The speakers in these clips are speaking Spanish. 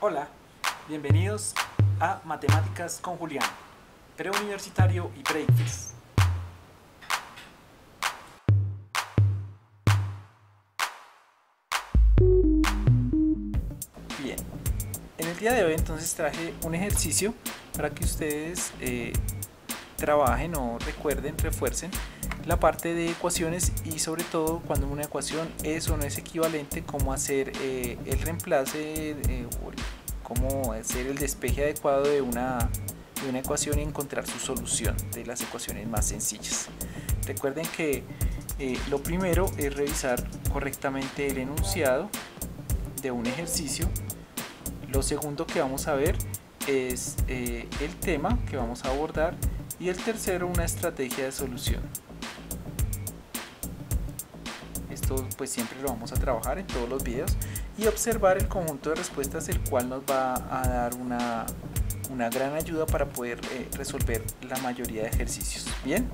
Hola, bienvenidos a Matemáticas con Julián, preuniversitario y pre-ICFES. El día de hoy entonces traje un ejercicio para que ustedes eh, trabajen o recuerden, refuercen la parte de ecuaciones y sobre todo cuando una ecuación es o no es equivalente, cómo hacer eh, el reemplace, eh, cómo hacer el despeje adecuado de una, de una ecuación y encontrar su solución de las ecuaciones más sencillas. Recuerden que eh, lo primero es revisar correctamente el enunciado de un ejercicio. Lo segundo que vamos a ver es eh, el tema que vamos a abordar y el tercero una estrategia de solución. Esto pues siempre lo vamos a trabajar en todos los videos y observar el conjunto de respuestas el cual nos va a dar una, una gran ayuda para poder eh, resolver la mayoría de ejercicios. Bien,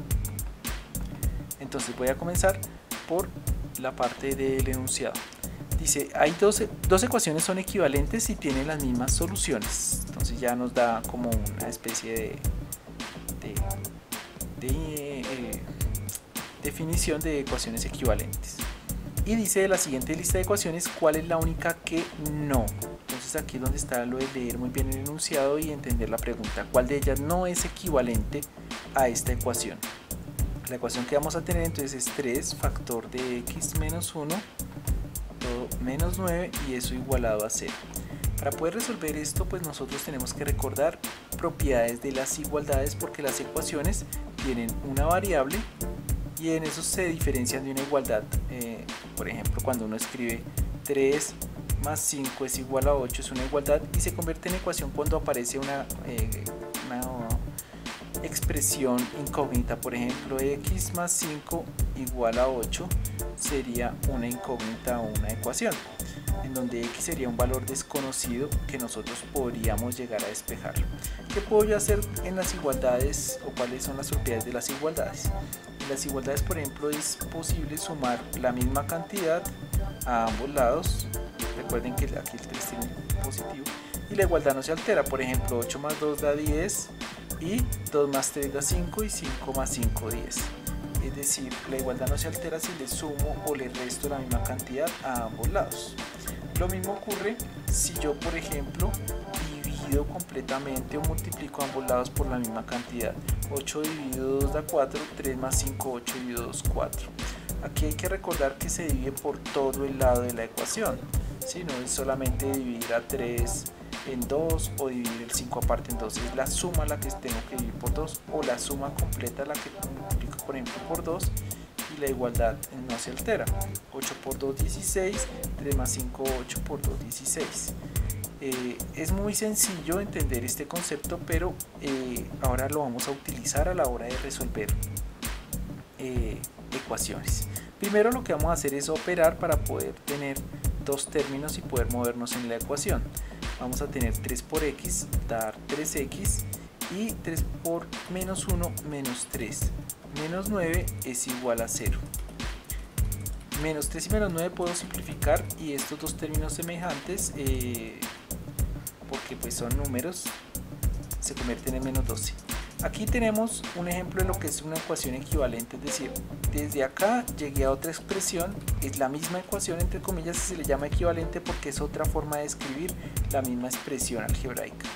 entonces voy a comenzar por la parte del enunciado. Dice, hay dos, dos ecuaciones son equivalentes y tienen las mismas soluciones. Entonces ya nos da como una especie de, de, de, eh, definición de ecuaciones equivalentes. Y dice de la siguiente lista de ecuaciones cuál es la única que no. Entonces aquí es donde está lo de leer muy bien el enunciado y entender la pregunta. ¿Cuál de ellas no es equivalente a esta ecuación? La ecuación que vamos a tener entonces es 3 factor de x menos 1 menos 9 y eso igualado a 0. Para poder resolver esto pues nosotros tenemos que recordar propiedades de las igualdades porque las ecuaciones tienen una variable y en eso se diferencian de una igualdad. Eh, por ejemplo, cuando uno escribe 3 más 5 es igual a 8 es una igualdad y se convierte en ecuación cuando aparece una, eh, una expresión incógnita. Por ejemplo, x más 5 igual a 8 sería una incógnita o una ecuación en donde x sería un valor desconocido que nosotros podríamos llegar a despejar. ¿Qué puedo yo hacer en las igualdades o cuáles son las propiedades de las igualdades? En las igualdades, por ejemplo, es posible sumar la misma cantidad a ambos lados. Recuerden que aquí el 3 tiene un positivo y la igualdad no se altera. Por ejemplo, 8 más 2 da 10 y 2 más 3 da 5 y 5 más 5 10. Es decir, la igualdad no se altera si le sumo o le resto la misma cantidad a ambos lados. Lo mismo ocurre si yo, por ejemplo, divido completamente o multiplico ambos lados por la misma cantidad. 8 dividido 2 da 4, 3 más 5, 8 dividido 2, 4. Aquí hay que recordar que se divide por todo el lado de la ecuación. Si no es solamente dividir a 3 en 2 o dividir el 5 aparte. En 2 es la suma la que tengo que dividir por 2 o la suma completa la que multiplico por ejemplo por 2 y la igualdad no se altera. 8 por 2 16 3 más 5 8 por 2 16 eh, es muy sencillo entender este concepto pero eh, ahora lo vamos a utilizar a la hora de resolver eh, ecuaciones. Primero lo que vamos a hacer es operar para poder tener dos términos y poder movernos en la ecuación vamos a tener 3 por x dar 3x y 3 por menos 1 menos 3 menos 9 es igual a 0 menos 3 y menos 9 puedo simplificar y estos dos términos semejantes eh, porque pues son números se convierten en menos 12 aquí tenemos un ejemplo de lo que es una ecuación equivalente es decir desde acá llegué a otra expresión es la misma ecuación entre comillas se le llama equivalente porque es otra forma de escribir la misma expresión algebraica.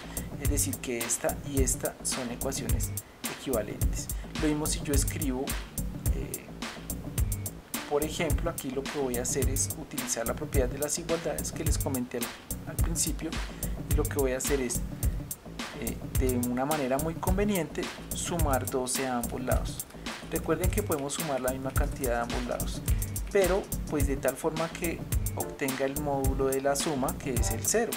Es decir que esta y esta son ecuaciones equivalentes. Lo mismo si yo escribo eh, por ejemplo aquí lo que voy a hacer es utilizar la propiedad de las igualdades que les comenté al, al principio y lo que voy a hacer es eh, de una manera muy conveniente sumar 12 a ambos lados. Recuerden que podemos sumar la misma cantidad a ambos lados pero pues de tal forma que obtenga el módulo de la suma que es el 0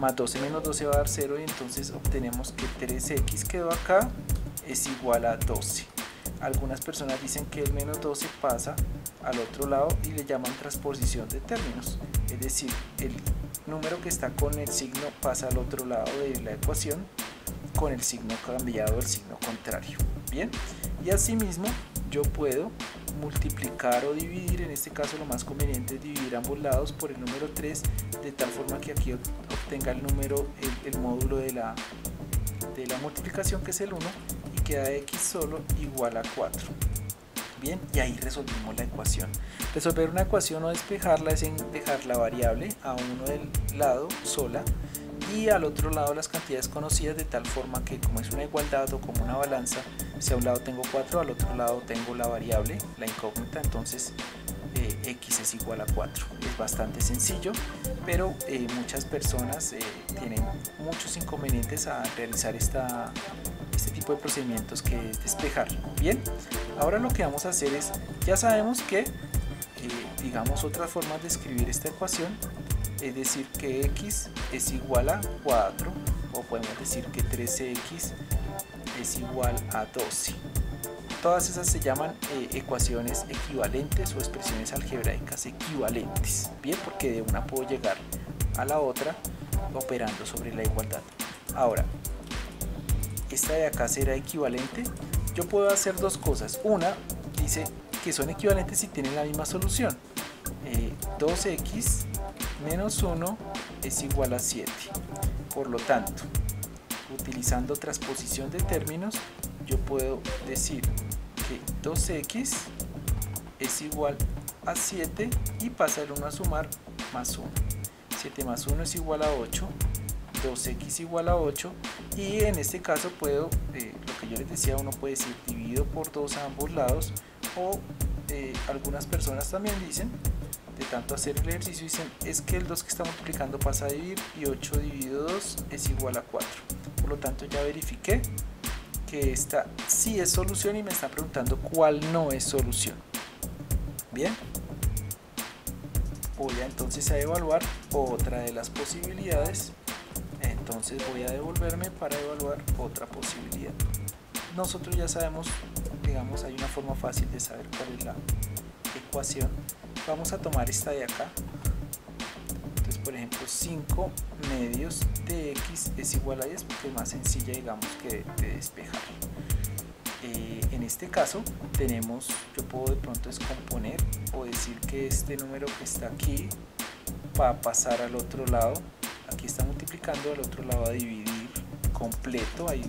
más 12 menos 12 va a dar 0 y entonces obtenemos que 3x quedó acá es igual a 12 algunas personas dicen que el menos 12 pasa al otro lado y le llaman transposición de términos es decir el número que está con el signo pasa al otro lado de la ecuación con el signo cambiado, el signo contrario. Bien, y asimismo yo puedo multiplicar o dividir, en este caso lo más conveniente es dividir ambos lados por el número 3 de tal forma que aquí obtenga el número, el, módulo de la, de la multiplicación que es el 1 y queda x solo igual a 4. Bien, y ahí resolvimos la ecuación. Resolver una ecuación o despejarla es dejar la variable a uno del lado sola y al otro lado las cantidades conocidas de tal forma que como es una igualdad o como una balanza, si a un lado tengo 4, al otro lado tengo la variable, la incógnita, entonces eh, x es igual a 4. Es bastante sencillo, pero eh, muchas personas eh, tienen muchos inconvenientes a realizar esta, este tipo de procedimientos que es despejar. Bien, ahora lo que vamos a hacer es, ya sabemos que, digamos, otras formas de escribir esta ecuación es decir que x es igual a 4 o podemos decir que 13x es igual a 12 todas esas se llaman eh, ecuaciones equivalentes o expresiones algebraicas equivalentes bien porque de una puedo llegar a la otra operando sobre la igualdad. Ahora esta de acá será equivalente yo puedo hacer dos cosas una dice que son equivalentes si tienen la misma solución 2x eh, menos 1 es igual a 7. Por lo tanto, utilizando transposición de términos, yo puedo decir que 2x es igual a 7 y pasa el 1 a sumar más 1. 7 más 1 es igual a 8, 2x igual a 8 y en este caso puedo, eh, lo que yo les decía, uno puede decir dividido por 2 a ambos lados o eh, algunas personas también dicen de tanto hacer el ejercicio dicen es que el 2 que está multiplicando pasa a dividir y 8 dividido 2 es igual a 4 por lo tanto ya verifiqué que esta sí es solución y me está preguntando cuál no es solución. Bien. Voy a entonces a evaluar otra de las posibilidades entonces voy a devolverme para evaluar otra posibilidad. Nosotros ya sabemos digamos hay una forma fácil de saber cuál es la ecuación. Vamos a tomar esta de acá. Entonces por ejemplo 5 medios de x es igual a 10 porque es más sencilla digamos que de despejar. Eh, en este caso tenemos yo puedo de pronto descomponer o decir que este número que está aquí va a pasar al otro lado aquí está multiplicando al otro lado a dividir completo hay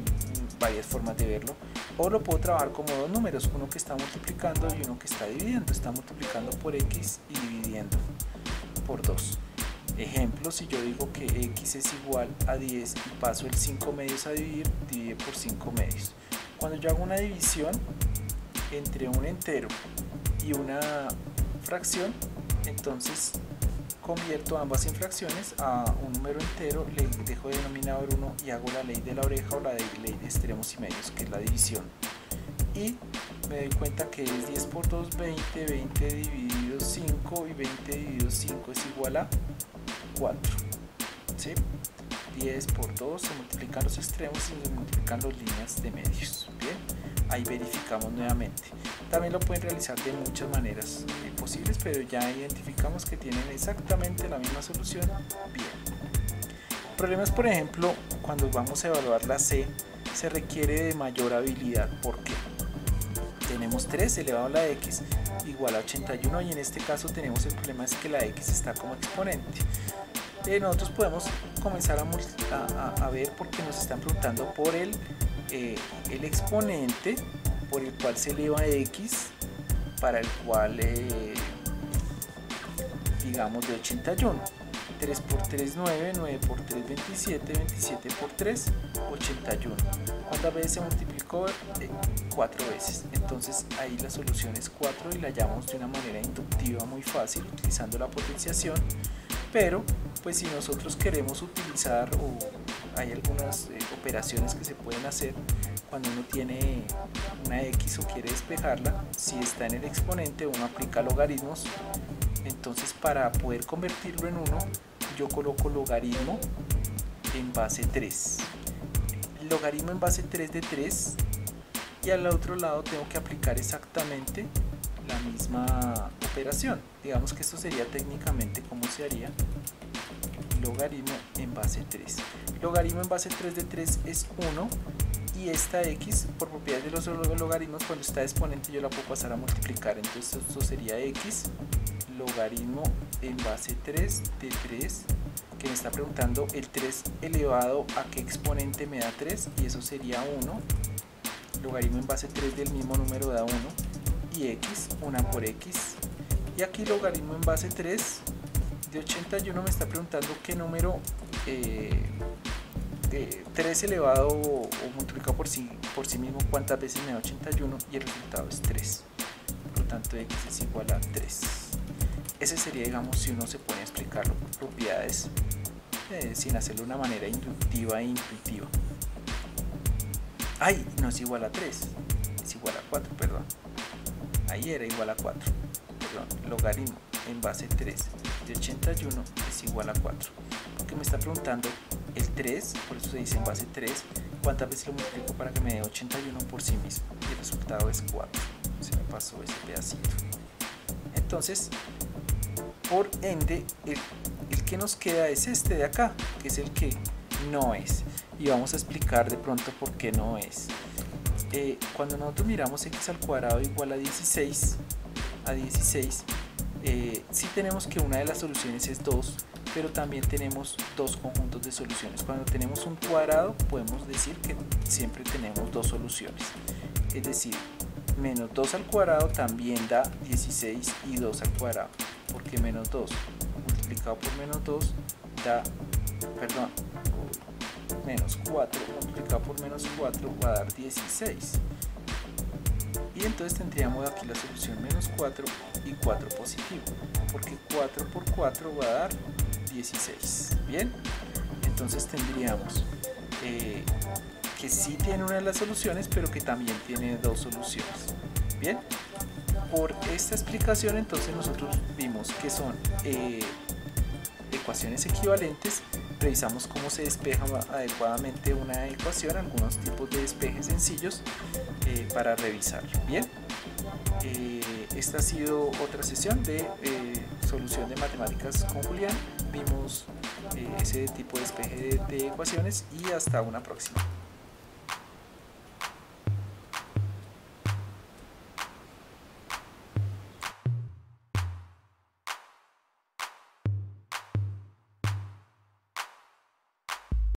varias formas de verlo o lo puedo trabajar como dos números, uno que está multiplicando y uno que está dividiendo. Está multiplicando por x y dividiendo por 2. Ejemplo, si yo digo que x es igual a 10 y paso el 5 medios a dividir, divide por 5 medios. Cuando yo hago una división entre un entero y una fracción, entonces convierto ambas infracciones a un número entero, le dejo denominador 1 y hago la ley de la oreja o la ley de extremos y medios, que es la división. Y me doy cuenta que es 10 por 2, 20, 20 dividido 5 y 20 dividido 5 es igual a 4. 10 por 2 se multiplican los extremos y se multiplican las líneas de medios. Bien, ahí verificamos nuevamente. También lo pueden realizar de muchas maneras eh, posibles, pero ya identificamos que tienen exactamente la misma solución. Bien. Problemas, por ejemplo, cuando vamos a evaluar la C, se requiere de mayor habilidad. ¿Por qué? Tenemos 3 elevado a la x igual a 81 y en este caso tenemos el problema es que la x está como exponente. Eh, nosotros podemos comenzar a, a, ver porque nos están preguntando por el, eh, el exponente por el cual se eleva x para el cual eh, digamos de 81 3 por 3 9 9 por 3 27 27 por 3 81 ¿cuántas veces se multiplicó? 4 eh, veces. Entonces ahí la solución es 4 y la hallamos de una manera inductiva muy fácil utilizando la potenciación. Pero pues si nosotros queremos utilizar o hay algunas eh, operaciones que se pueden hacer cuando uno tiene una x o quiere despejarla, si está en el exponente uno aplica logaritmos, entonces para poder convertirlo en 1 yo coloco logaritmo en base 3. logaritmo en base 3 de 3 y al otro lado tengo que aplicar exactamente la misma operación. Digamos que esto sería técnicamente como se haría logaritmo en base 3. Logaritmo en base 3 de 3 es 1 y esta x por propiedad de los logaritmos cuando está exponente yo la puedo pasar a multiplicar. Entonces esto sería x logaritmo en base 3 de 3 que me está preguntando el 3 elevado a qué exponente me da 3 y eso sería 1 logaritmo en base 3 del mismo número da 1 y x 1 por x. Y aquí logaritmo en base 3 de 81 me está preguntando qué número eh, 3 elevado o, multiplicado por sí, por sí mismo cuántas veces me da 81 y el resultado es 3 por lo tanto x es igual a 3 ese sería digamos si uno se a explicarlo por propiedades eh, sin hacerlo de una manera inductiva e intuitiva. Ay no es igual a 3 es igual a 4 perdón. Ahí era igual a 4 perdón logaritmo en base 3 de 81 es igual a 4 porque me está preguntando el 3, por eso se dice en base 3, cuántas veces lo multiplico para que me dé 81 por sí mismo y el resultado es 4. Se me pasó ese pedacito. Entonces, por ende, el, el que nos queda es este de acá, que es el que no es. Y vamos a explicar de pronto por qué no es. Eh, cuando nosotros miramos x al cuadrado igual a 16, a 16, eh, si tenemos que una de las soluciones es 2, pero también tenemos dos conjuntos de soluciones. Cuando tenemos un cuadrado podemos decir que siempre tenemos dos soluciones. Es decir, menos 2 al cuadrado también da 16 y 2 al cuadrado, porque menos 2 multiplicado por menos 2 da, perdón, menos 4 multiplicado por menos 4 va a dar 16 y entonces tendríamos aquí la solución menos 4 y 4 positivo porque 4 por 4 va a dar 16 bien entonces tendríamos eh, que sí tiene una de las soluciones pero que también tiene dos soluciones. Bien por esta explicación entonces nosotros vimos que son eh, ecuaciones equivalentes. Revisamos cómo se despeja adecuadamente una ecuación, algunos tipos de despejes sencillos eh, para revisar. Bien, esta ha sido otra sesión de eh, solución de matemáticas con Julián. Vimos ese tipo de despeje de ecuaciones y hasta una próxima.